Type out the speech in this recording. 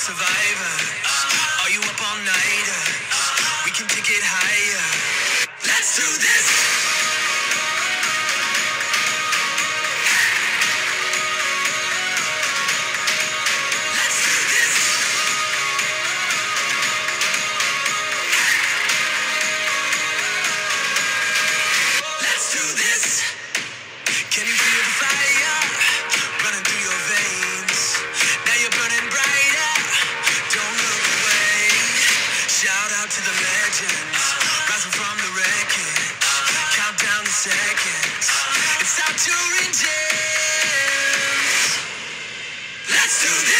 survivor? Are you up all night? We can take it higher. Let's do this. Let's do this. Let's do this. Can you? Let's do this.